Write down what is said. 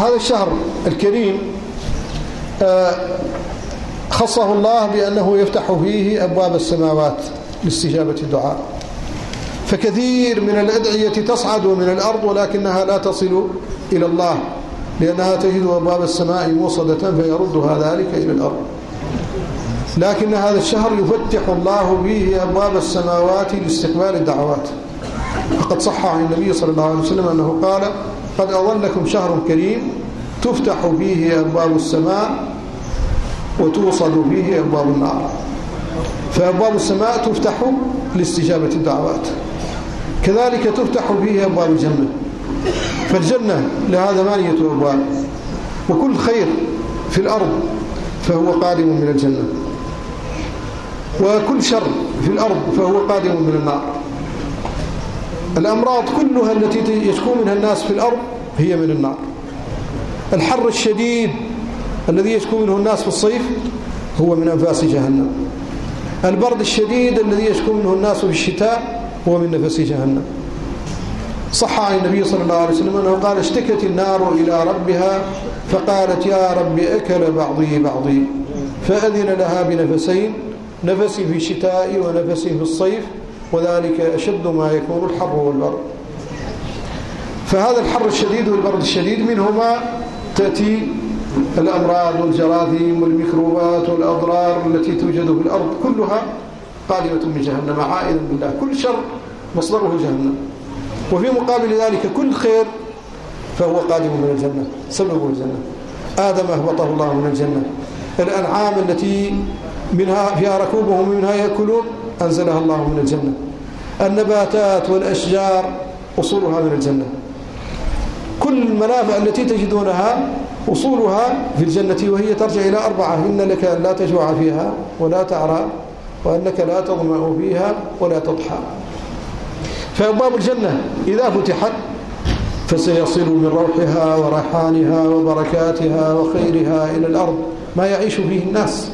هذا الشهر الكريم خصه الله بأنه يفتح فيه أبواب السماوات لاستجابة الدعاء. فكثير من الأدعية تصعد من الأرض ولكنها لا تصل إلى الله لأنها تجد أبواب السماء موصدة فيردها ذلك إلى الأرض. لكن هذا الشهر يفتح الله فيه أبواب السماوات لاستقبال الدعوات. فقد صح عن النبي صلى الله عليه وسلم أنه قال قد أظلكم شهر كريم تفتح فيه أبواب السماء وتوصد فيه أبواب النار. فأبواب السماء تفتح لاستجابة الدعوات. كذلك تفتح فيه أبواب الجنة. فالجنة لها ثمانية أبواب وكل خير في الأرض فهو قادم من الجنة. وكل شر في الأرض فهو قادم من النار. الأمراض كلها التي يشكو منها الناس في الأرض هي من النار. الحر الشديد الذي يشكو منه الناس في الصيف هو من أنفاس جهنم. البرد الشديد الذي يشكو منه الناس في الشتاء هو من نفس جهنم. صح عن النبي صلى الله عليه وسلم أنه قال اشتكت النار إلى ربها فقالت يا رب أكل بعضي بعضي. فأذن لها بنفسين نفس في الشتاء ونفس في الصيف وذلك أشد ما يكون الحر والبرد. فهذا الحر الشديد والبرد الشديد منهما تأتي الأمراض والجراثيم والميكروبات والأضرار التي توجد في الأرض كلها قادمة من جهنم عائدا بالله. كل شر مصدره جهنم. وفي مقابل ذلك كل خير فهو قادم من الجنة سببه الجنة. آدم أهبطه الله من الجنة. الأنعام التي منها فيها ركوبهم منها يأكلون أنزلها الله من الجنة. النباتات والأشجار أصولها من الجنة. كل المنافع التي تجدونها أصولها في الجنة وهي ترجع إلى أربعة. إن لك لا تجوع فيها ولا تعرى وأنك لا تظمأ فيها ولا تضحى. فأبواب الجنة. إذا فتحت فسيصل من روحها وريحانها وبركاتها وخيرها إلى الأرض. ما يعيش فيه الناس.